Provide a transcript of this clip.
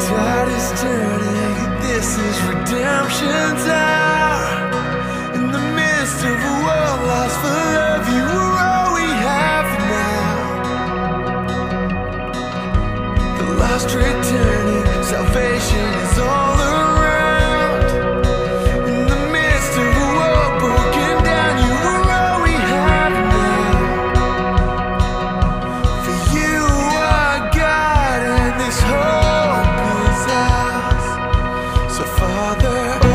tide is turning. This is redemption's hour. In the midst of a world lost for love, you were all we have now. The lost returning, salvation is. Father.